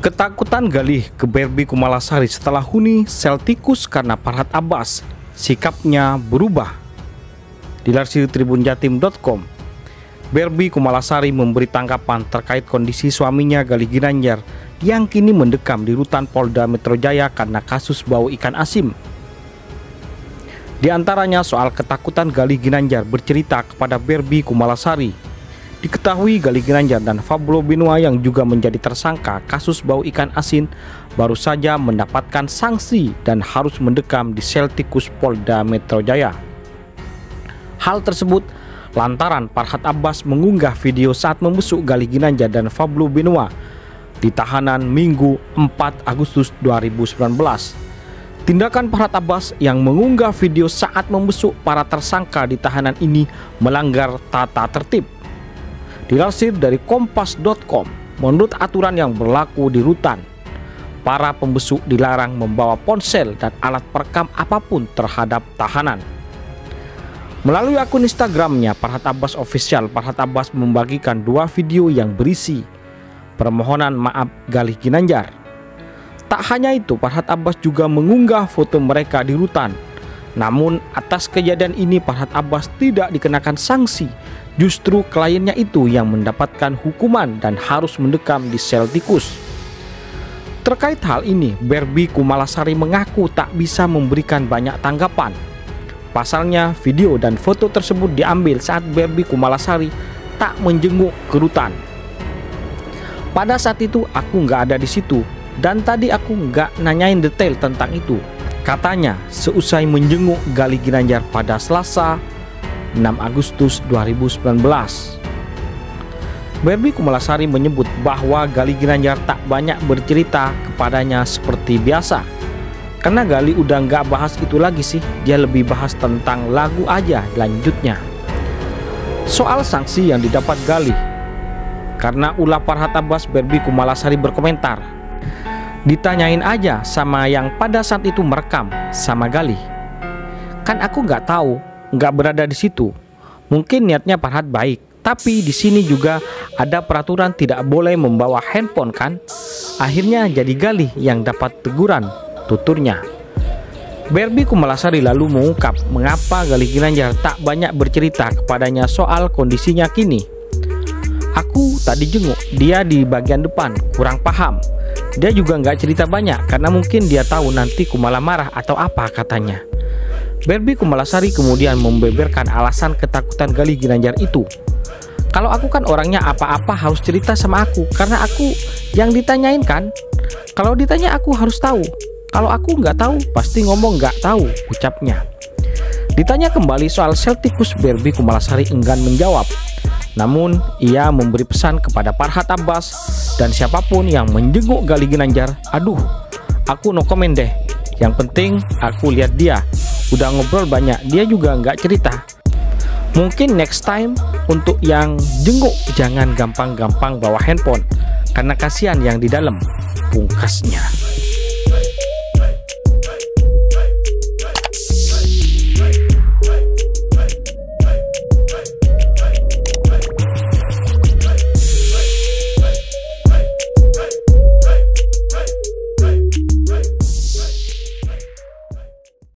Ketakutan Galih ke Berbi Kumalasari setelah huni sel tikus karena Farhad Abbas. Sikapnya berubah. Dilansir tribunjatim.com, Berbi Kumalasari memberi tanggapan terkait kondisi suaminya Galih Ginanjar yang kini mendekam di rutan Polda Metro Jaya karena kasus bau ikan asin. Di antaranya soal ketakutan Galih Ginanjar bercerita kepada Berbi Kumalasari Diketahui Gali Ginanjar dan Fablo Binua yang juga menjadi tersangka kasus bau ikan asin baru saja mendapatkan sanksi dan harus mendekam di sel tikus Polda Metro Jaya. Hal tersebut lantaran Farhad Abbas mengunggah video saat membesuk Gali Ginanjar dan Fablo Binua di tahanan Minggu 4 Agustus 2019. Tindakan Farhad Abbas yang mengunggah video saat membesuk para tersangka di tahanan ini melanggar tata tertib Dilansir dari kompas.com, menurut aturan yang berlaku di rutan, para pembesuk dilarang membawa ponsel dan alat perekam apa pun terhadap tahanan. Melalui akun Instagramnya, Farhat Abbas Official, Farhat Abbas membagikan dua video yang berisi permohonan maaf Galih Ginanjar. Tak hanya itu, Farhat Abbas juga mengunggah foto mereka di rutan. Namun atas kejadian ini Farhat Abbas tidak dikenakan sanksi Justru kliennya itu yang mendapatkan hukuman dan harus mendekam di sel tikus. Terkait hal ini, Berbi Kumalasari mengaku tak bisa memberikan banyak tanggapan. Pasalnya, video dan foto tersebut diambil saat Berbi Kumalasari tak menjenguk kerutan. Pada saat itu aku nggak ada di situ dan tadi aku nggak nanyain detail tentang itu. Katanya, seusai menjenguk Gali Ginanjar pada Selasa 6 Agustus 2019. Barbie Kumalasari menyebut bahwa Gali Ginanjar tak banyak bercerita kepadanya seperti biasa. Karena Gali udah nggak bahas itu lagi sih, dia lebih bahas tentang lagu aja lanjutnya. Soal sanksi yang didapat Gali, karena ulah Farhat Abbas Barbie Kumalasari berkomentar, ditanyain aja sama yang pada saat itu merekam sama Gali. Kan aku nggak tahu nggak berada di situ. Mungkin niatnya Farhad baik, tapi di sini juga ada peraturan tidak boleh membawa handphone kan? Akhirnya jadi Galih yang dapat teguran, tuturnya. Berbi Kumalasari lalu mengungkap mengapa Galih Ginanjar tak banyak bercerita kepadanya soal kondisinya kini. Aku tadi jenguk, dia di bagian depan, kurang paham. Dia juga nggak cerita banyak karena mungkin dia tahu nanti Kumala marah atau apa katanya. Berbi Kumalasari kemudian membeberkan alasan ketakutan Gali Ginanjar itu. Kalau aku kan orangnya apa-apa harus cerita sama aku karena aku yang ditanyain kan. Kalau ditanya aku harus tahu. Kalau aku nggak tahu pasti ngomong nggak tahu ucapnya. Ditanya kembali soal Celticus Berbi Kumalasari enggan menjawab. Namun ia memberi pesan kepada Farhat Abbas dan siapa pun yang menjenguk Gali Ginanjar, aduh, aku no komen deh. Yang penting aku lihat dia. Udah ngobrol banyak dia juga nggak cerita. Mungkin next time untuk yang jenguk jangan gampang-gampang bawa handphone karena kasihan yang di dalam pungkasnya